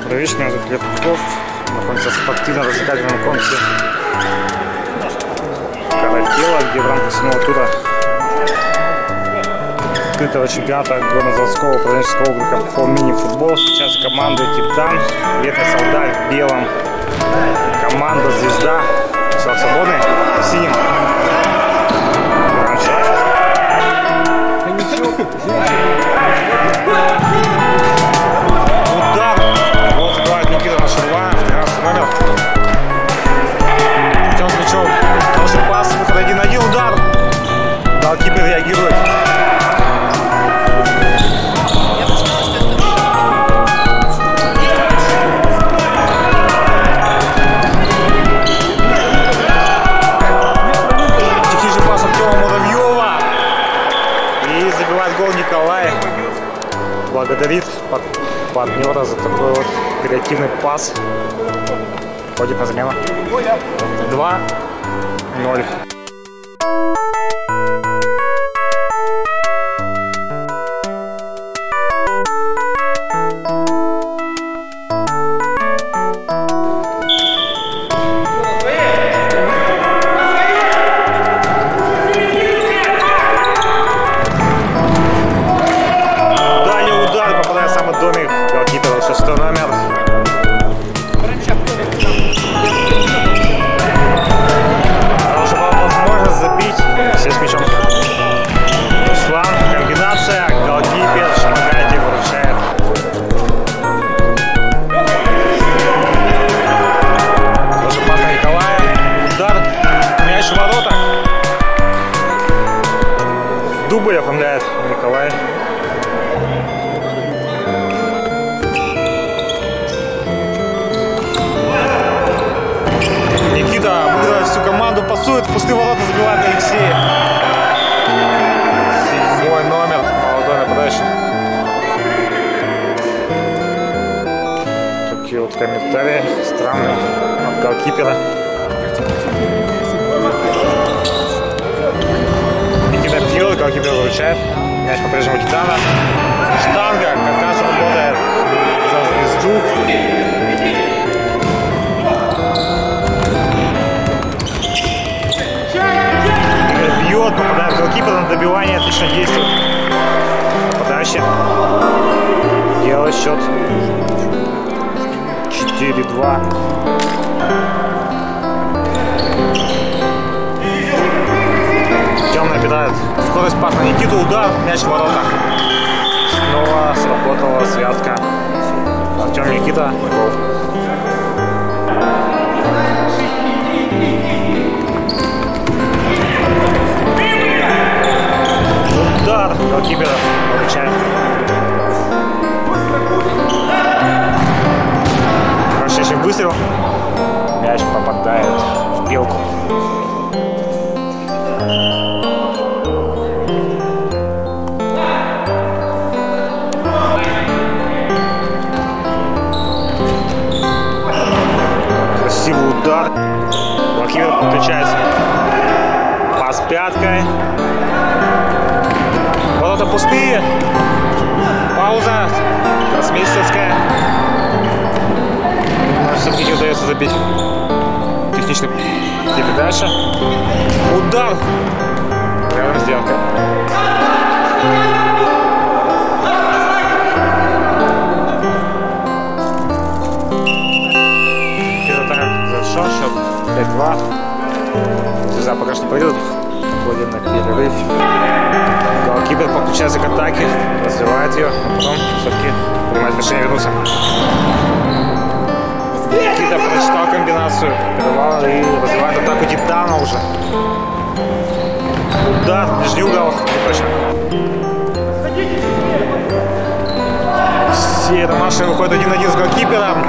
Добрый вечер, меня зовут Лев Петков. Находится в спортивно-развлекательном комплексе Каратела, где в рамках седьмого тура открытого чемпионата горно-заводского управленческого округа по мини-футбол встречаются команды Титан, Ветный Солдат в белом, команда Звезда, все свободны, в синем. Удар! Забивает гол Николай. Благодарит пар- партнера за такой вот креативный пас. Ходит на замену. 2-0. Шестой номер. Хорошая была возможность забить. Все с мячом. Руслан, комбинация, голкипер, шагает и выручает. Хороший пас на Николая. Удар, мяч в ворота. Дубль оформляет Николай. Пасует, в пустые ворота забивает Алексей. Седьмой номер, молодой нападающий. Такие вот комментарии странные от голкипера. Никита бьет, голкипер выручает. Мяч по-прежнему Титана. Штанга как раз работает за звезду. Голкипер на добивание, отлично действует. Подача. Делает счет 4-2. Темно набирает скорость пас на Никиту, удар, мяч в ворота. Снова сработала связка. Артем Никита, гол. Забить. Техничный передача. Удар. Рядом сделка. Первый тайм завершен. Счет 5-2. Звезда пока что пойдет. Уходим на перерыв. Голкипер подключается к атаке, развивает ее, а потом все-таки принимает решение вернуться. Никита прочитал комбинацию, перервал и развивает атаку Титана уже. Удар, ближний угол, не точно. Все наши выходят один на один с голкипером.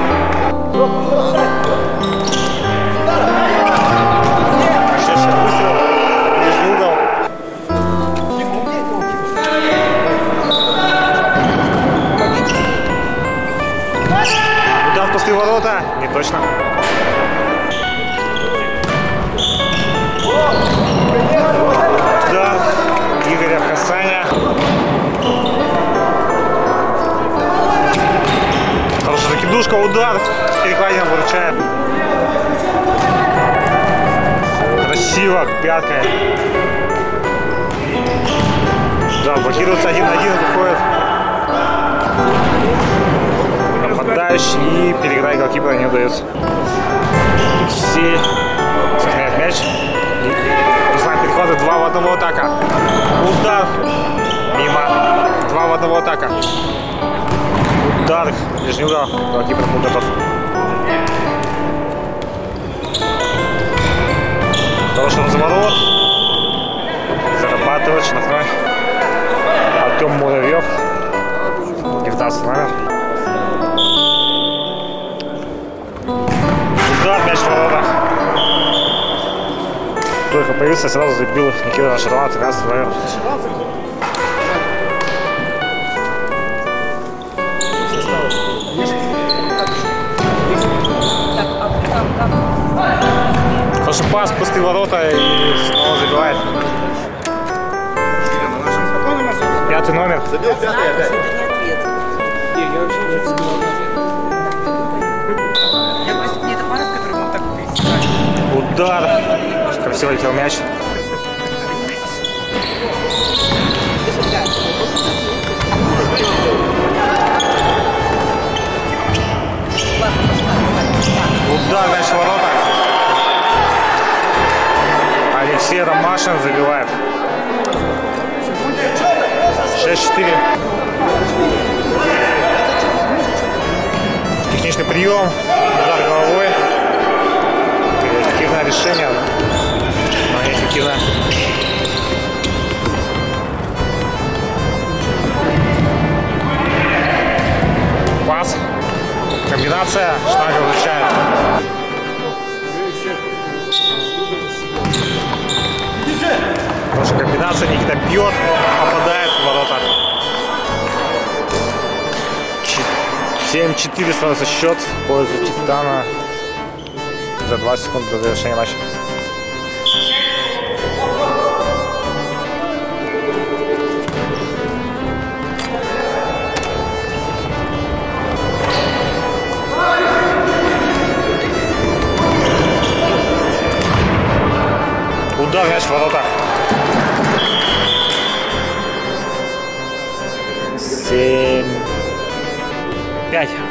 Андрюшка, удар. Перекладина выручает. Красиво, пяткой. Да, блокируется один на один, выходит. Нападающий и переиграть голкипера не удается. Алексей сохраняет мяч. Руслан переходит два в одного атака. Удар. Мимо. Два в одного атака. Голкипер был готов. Хороший разворот. Зарабатывает штрафной. Артем Муравьев. 19 номер. Удар, мяч ворота. Только появился, сразу забил Никита Шарлат, 13 номер. Пас, пустые ворота и снова забивает. Пятый номер. Забил пятый опять. Я. Удар. Красиво летел мяч. Ромашин забивает. 6-4. Техничный прием. Удар головой. Эффективное решение. Но неэффективное. Пас. Комбинация. Шнагер Хорошая комбинация. Никита бьет. Попадает в ворота. Ч- 7-4 становится счет в пользу Титана за 20 секунд до завершения матча.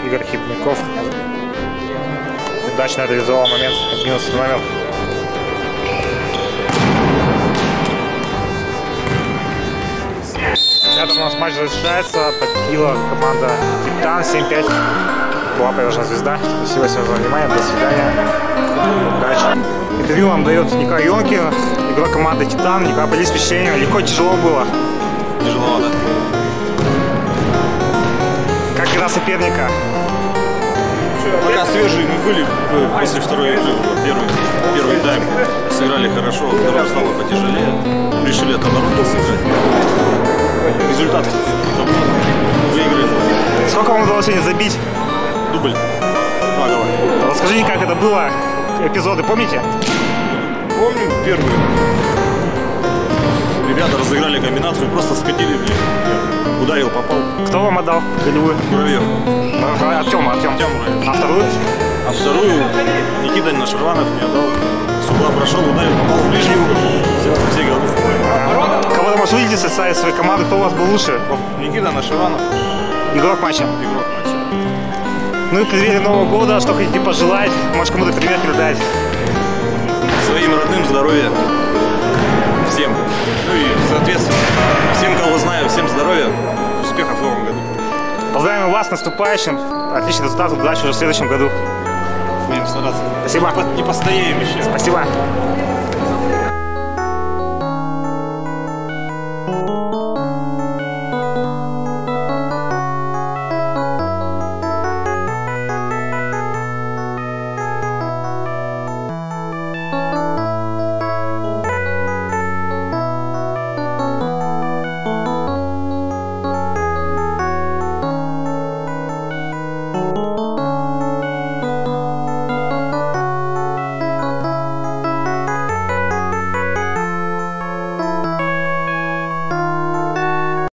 Игорь Хибников. Удачно реализовал момент. 11 номер. На этом у нас матч завершается. Победила команда Титан 7-5. Была повержена звезда. Спасибо всем за внимание. До свидания. Удачи. Интервью вам дает Николай Йонкин, игрок команды Титан. Николай, поделись впечатлением. Легко, тяжело было. Тяжеловато. Как игра соперника? Пока свежие мы были э, после второй игры, первый, первый тайм. Сыграли хорошо, второй стало потяжелее. Решили это на руки сыграть. Результат выиграли. Сколько вам удалось сегодня забить? Дубль. Два гола. Расскажите, как это было? Эпизоды помните? Помню первый. Ребята разыграли комбинацию, просто скатили, блин. Ударил, попал. Кто вам отдал голевую? Муравьев. Артем, Артем. Артем. А вторую? А вторую Никита Нашарванов мне дал. С угла прошел, ударил, попал в ближний угол. Все, все голы. А, Кого ты можешь выделить из своей команды? Кто у вас был лучше? Никита Нашарванов, Игрок матча. игрок матча. Ну и в преддверии Нового года, что хотите пожелать? Может, кому-то привет передать? Своим родным здоровья. Всем. Ну и, соответственно, всем, кого знаю, всем здоровья. Успехов в новом году. Поздравляем вас с наступающим. Отличный результат, удачи уже в следующем году. Будем стараться. Спасибо. Не постареем еще. Спасибо.